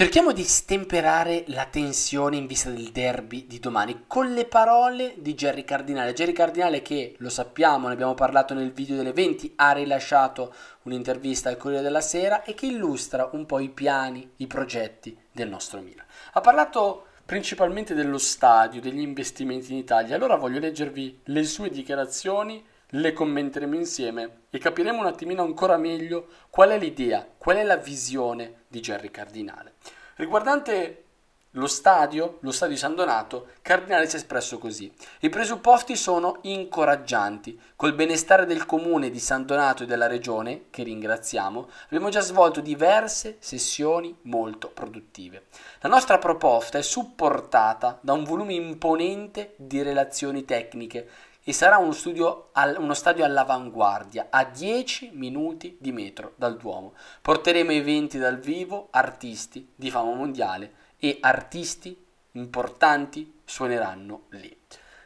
Cerchiamo di stemperare la tensione in vista del derby di domani con le parole di Jerry Cardinale. Jerry Cardinale che, lo sappiamo, ne abbiamo parlato nel video delle 20, ha rilasciato un'intervista al Corriere della Sera e che illustra un po' i piani, i progetti del nostro Milan. Ha parlato principalmente dello stadio, degli investimenti in Italia. Allora voglio leggervi le sue dichiarazioni le commenteremo insieme e capiremo un attimino ancora meglio qual è l'idea, qual è la visione di Jerry Cardinale. Riguardante lo stadio, lo stadio San Donato, Cardinale si è espresso così. I presupposti sono incoraggianti. Col benestare del comune di San Donato e della regione, che ringraziamo, abbiamo già svolto diverse sessioni molto produttive. La nostra proposta è supportata da un volume imponente di relazioni tecniche e sarà uno, al, uno, stadio all'avanguardia, a 10 minuti di metro dal Duomo. Porteremo eventi dal vivo, artisti di fama mondiale e artisti importanti suoneranno lì.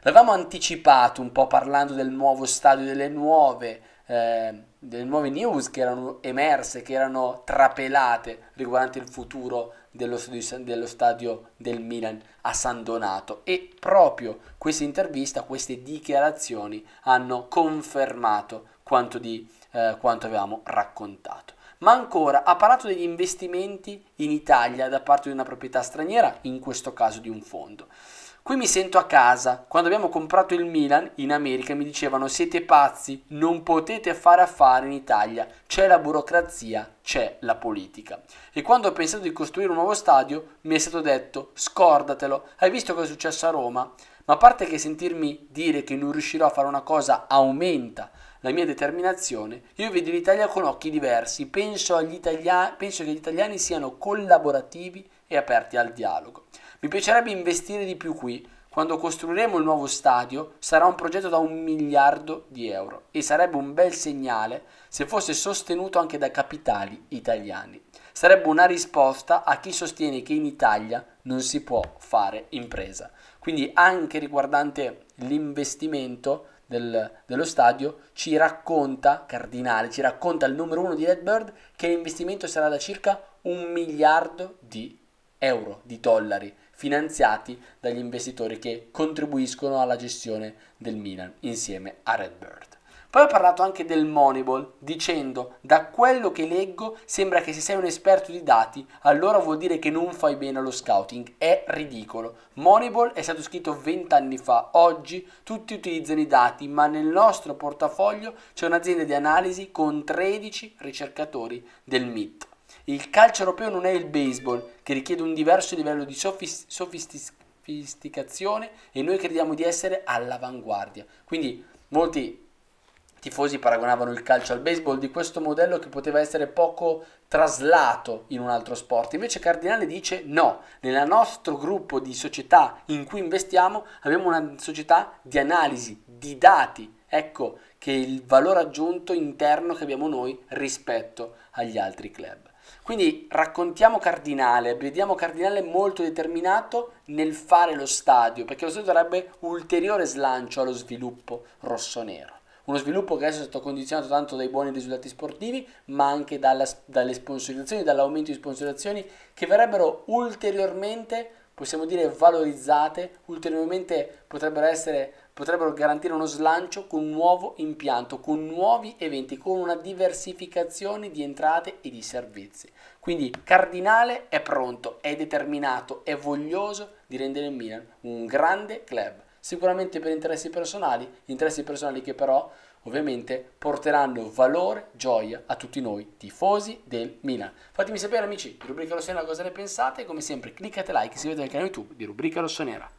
L'avevamo anticipato un po' parlando del nuovo stadio, delle nuove, eh, delle nuove news che erano emerse, che erano trapelate riguardanti il futuro dello stadio, dello stadio del Milan a San Donato e proprio questa intervista, queste dichiarazioni hanno confermato quanto, di, eh, quanto avevamo raccontato. Ma ancora ha parlato degli investimenti in Italia da parte di una proprietà straniera, in questo caso di un fondo. Qui mi sento a casa. Quando abbiamo comprato il Milan in America mi dicevano siete pazzi, non potete fare affari in Italia, c'è la burocrazia, c'è la politica. E quando ho pensato di costruire un nuovo stadio mi è stato detto scordatelo, hai visto cosa è successo a Roma? Ma a parte che sentirmi dire che non riuscirò a fare una cosa aumenta la mia determinazione, io vedo l'Italia con occhi diversi, penso, italiani, penso che gli italiani siano collaborativi e aperti al dialogo. Mi piacerebbe investire di più qui. Quando costruiremo il nuovo stadio sarà un progetto da un miliardo di euro e sarebbe un bel segnale se fosse sostenuto anche da capitali italiani. Sarebbe una risposta a chi sostiene che in Italia non si può fare impresa. Quindi anche riguardante l'investimento del, dello stadio ci racconta, Cardinale, ci racconta il numero uno di Redbird che l'investimento sarà da circa un miliardo di euro, di dollari finanziati dagli investitori che contribuiscono alla gestione del Milan insieme a Redbird. Poi ho parlato anche del Moneyball dicendo da quello che leggo sembra che se sei un esperto di dati allora vuol dire che non fai bene allo scouting. È ridicolo. Moneyball è stato scritto 20 anni fa, oggi tutti utilizzano i dati ma nel nostro portafoglio c'è un'azienda di analisi con 13 ricercatori del MIT. Il calcio europeo non è il baseball, che richiede un diverso livello di sofist- sofisticazione e noi crediamo di essere all'avanguardia. Quindi molti tifosi paragonavano il calcio al baseball di questo modello che poteva essere poco traslato in un altro sport. Invece Cardinale dice no, nel nostro gruppo di società in cui investiamo abbiamo una società di analisi, di dati. Ecco che è il valore aggiunto interno che abbiamo noi rispetto agli altri club. Quindi raccontiamo Cardinale, vediamo Cardinale molto determinato nel fare lo stadio, perché lo stadio darebbe ulteriore slancio allo sviluppo rossonero. Uno sviluppo che adesso è stato condizionato tanto dai buoni risultati sportivi, ma anche dalla, dalle sponsorizzazioni, dall'aumento di sponsorizzazioni che verrebbero ulteriormente possiamo dire valorizzate, ulteriormente potrebbero, essere, potrebbero garantire uno slancio con un nuovo impianto, con nuovi eventi, con una diversificazione di entrate e di servizi. Quindi Cardinale è pronto, è determinato, è voglioso di rendere il Milan un grande club sicuramente per interessi personali, interessi personali che però ovviamente porteranno valore, gioia a tutti noi tifosi del Milan. Fatemi sapere amici di Rubrica Rossonera cosa ne pensate, come sempre cliccate like, iscrivetevi al canale YouTube di Rubrica Rossonera.